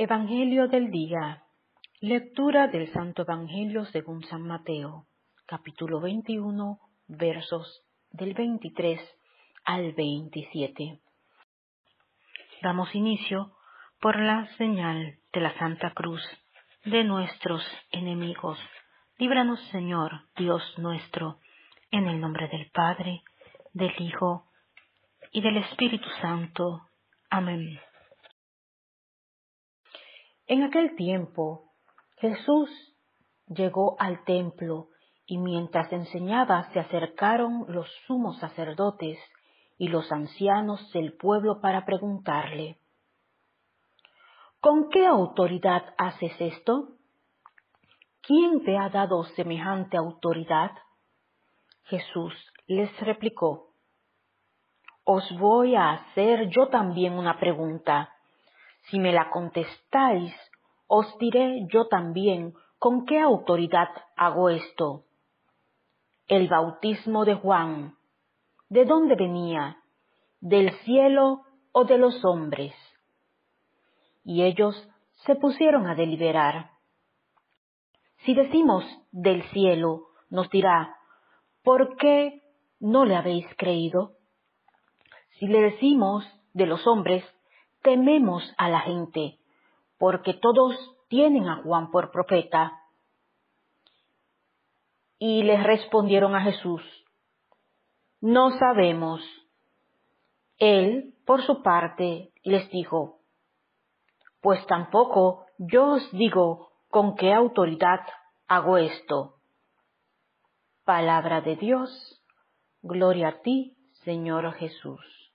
Evangelio del día. Lectura del Santo Evangelio según San Mateo, capítulo 21, versos del 23 al 27. Damos inicio por la señal de la Santa Cruz de nuestros enemigos. Líbranos, Señor, Dios nuestro, en el nombre del Padre, del Hijo y del Espíritu Santo. Amén. En aquel tiempo Jesús llegó al templo y mientras enseñaba se acercaron los sumos sacerdotes y los ancianos del pueblo para preguntarle, ¿Con qué autoridad haces esto? ¿Quién te ha dado semejante autoridad? Jesús les replicó, Os voy a hacer yo también una pregunta si me la contestáis, os diré yo también con qué autoridad hago esto. El bautismo de Juan, ¿de dónde venía? ¿Del cielo o de los hombres? Y ellos se pusieron a deliberar. Si decimos del cielo, nos dirá, ¿por qué no le habéis creído? Si le decimos de los hombres, tememos a la gente, porque todos tienen a Juan por profeta. Y les respondieron a Jesús, no sabemos. Él, por su parte, les dijo, pues tampoco yo os digo con qué autoridad hago esto. Palabra de Dios, gloria a ti, Señor Jesús.